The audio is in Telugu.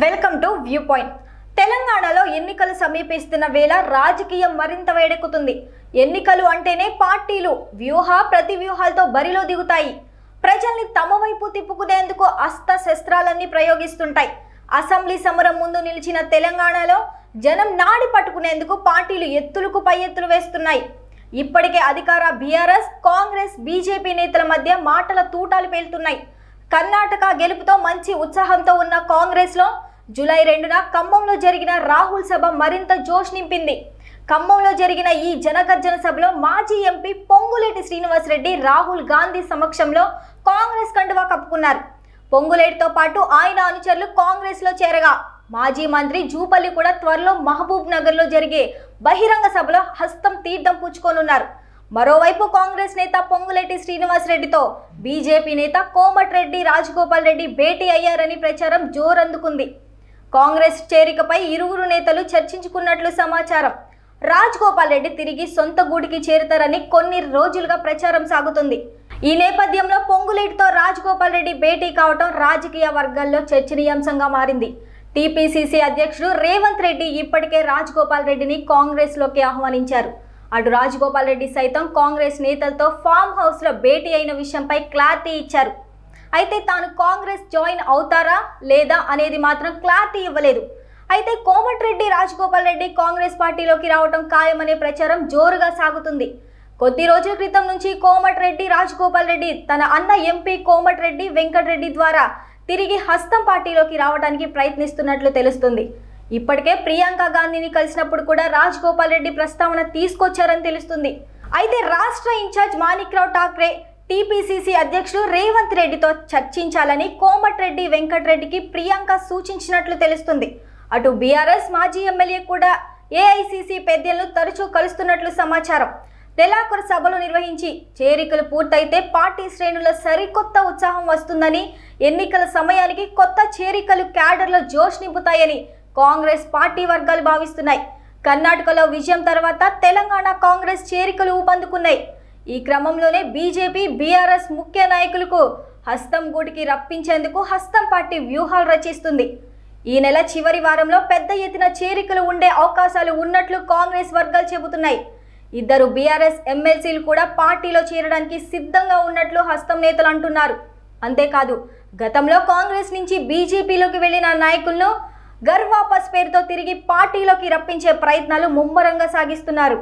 వెల్కమ్ టు వ్యూ పాయింట్ తెలంగాణలో ఎన్నికలు సమీపిస్తున్న వేళ రాజకీయం మరింత వేడెక్కుతుంది. ఎన్నికలు అంటేనే పార్టీలు వ్యూహ ప్రతి వ్యూహాలతో బరిలో దిగుతాయి. ప్రజల్ని తమ వైపు తిప్పుకునేందుకు అస్త శస్త్రాలన్నీ ప్రయోగిస్తుంటాయి. అసెంబ్లీ సమరం ముందు నిలిచిన తెలంగాణలో జనం నాడి పట్టుకునేందుకు పార్టీలు ఎత్తులకు పై ఎత్తులు వేస్తున్నాయి. ఇప్పటికే అధికార బీఆర్ఎస్ కాంగ్రెస్ బీజేపీ నేతల మధ్య మాటల తూటాలు పేలుతున్నాయి. కర్ణాటక గెలుపుతో మంచి ఉత్సాహంతో ఉన్న కాంగ్రెస్లో జూలై రెండున ఖమ్మంలో జరిగిన రాహుల్ సభ మరింత జోష్ నింపింది. ఖమ్మంలో జరిగిన ఈ జనగర్జన సభలో మాజీ ఎంపీ పొంగులేటి శ్రీనివాసరెడ్డి రాహుల్ గాంధీ సమక్షంలో కాంగ్రెస్ కండువా కప్పుకున్నారు. పొంగులేటితో పాటు ఆయన అనుచరులు కాంగ్రెస్లో చేరగా. మాజీ మంత్రి జూపల్లి కూడా త్వరలో మహబూబ్ నగర్లో జరిగే బహిరంగ సభలో హస్తం తీర్థం పుచ్చుకోనున్నారు. మరోవైపు కాంగ్రెస్ నేత పొంగులేటి శ్రీనివాసరెడ్డితో బీజేపీ నేత కోమటిరెడ్డి రాజగోపాల్ రెడ్డి భేటీ అయ్యారని ప్రచారం జోరందుకుంది. కాంగ్రెస్ చేరికపై ఇరువురు నేతలు చర్చించుకున్నట్లు సమాచారం. రాజగోపాల్ రెడ్డి తిరిగి సొంత గూడికి చేరుతారని కొన్ని రోజులుగా ప్రచారం సాగుతుంది. ఈ నేపథ్యంలో పొంగులేటితో రాజగోపాల్ రెడ్డి భేటీ కావటం రాజకీయ వర్గాల్లో చర్చనీయాంశంగా మారింది. టీపీసీసీ అధ్యక్షుడు రేవంత్ రెడ్డి ఇప్పటికే రాజగోపాల్ రెడ్డిని కాంగ్రెస్లోకి ఆహ్వానించారు. అటు రాజగోపాల్ రెడ్డి సైతం కాంగ్రెస్ నేతలతో ఫామ్ హౌస్లో భేటీ అయిన విషయంపై క్లారిటీ ఇచ్చారు. అయితే తాను కాంగ్రెస్ జాయిన్ అవుతారా లేదా అనేది మాత్రం క్లారిటీ ఇవ్వలేదు. అయితే కోమటిరెడ్డి రాజగోపాల్ రెడ్డి కాంగ్రెస్ పార్టీలోకి రావడం ఖాయమనే ప్రచారం జోరుగా సాగుతుంది. కొద్ది రోజుల క్రితం నుంచి కోమటిరెడ్డి రాజగోపాల్ రెడ్డి తన అన్న ఎంపీ కోమటిరెడ్డి వెంకటరెడ్డి ద్వారా తిరిగి హస్తం పార్టీలోకి రావడానికి ప్రయత్నిస్తున్నట్లు తెలుస్తుంది. ఇప్పటికే ప్రియాంక గాంధీని కలిసినప్పుడు కూడా రాజ్ గోపాల్ రెడ్డి ప్రస్తావన తీసుకొచ్చారని తెలుస్తుంది. అయితే రాష్ట్ర ఇన్ఛార్జ్ మాణిక్రావు ఠాక్రే టీపీసీసీ అధ్యక్షుడు రేవంత్ రెడ్డితో చర్చించాలని కోమటిరెడ్డి వెంకటరెడ్డికి ప్రియాంక సూచించినట్లు తెలుస్తుంది. అటు బీఆర్ఎస్ మాజీ ఎమ్మెల్యే కూడా ఏఐసీసీ పెద్దలను తరచూ కలుస్తున్నట్లు సమాచారం. నెలాఖరు సభలు నిర్వహించి చేరికలు పూర్తయితే పార్టీ శ్రేణుల సరికొత్త ఉత్సాహం వస్తుందని ఎన్నికల సమయానికి కొత్త చేరికలు క్యాడర్లో జోష్ నింపుతాయని కాంగ్రెస్ పార్టీ వర్గాలు భావిస్తున్నాయి. కర్ణాటకలో విజయం తర్వాత తెలంగాణ కాంగ్రెస్ చేరికలు ఊపందుకున్నాయి. ఈ క్రమంలోనే బీజేపీ బీఆర్ఎస్ ముఖ్య నాయకులకు హస్తం గూటికి రప్పించేందుకు హస్తం పార్టీ వ్యూహాలు రచిస్తుంది. ఈ నెల చివరి వారంలో పెద్ద ఎత్తున చేరికలు ఉండే అవకాశాలు ఉన్నట్లు కాంగ్రెస్ వర్గాలు చెబుతున్నాయి. ఇద్దరు బీఆర్ఎస్ ఎమ్మెల్సీలు కూడా పార్టీలో చేరడానికి సిద్ధంగా ఉన్నట్లు హస్తం నేతలు అంటున్నారు. అంతేకాదు గతంలో కాంగ్రెస్ నుంచి బీజేపీలోకి వెళ్ళిన నాయకులను గర్వాపస్ పేరుతో తిరిగి పార్టీలోకి రప్పించే ప్రయత్నాలు ముమ్మరంగా సాగిస్తున్నారు.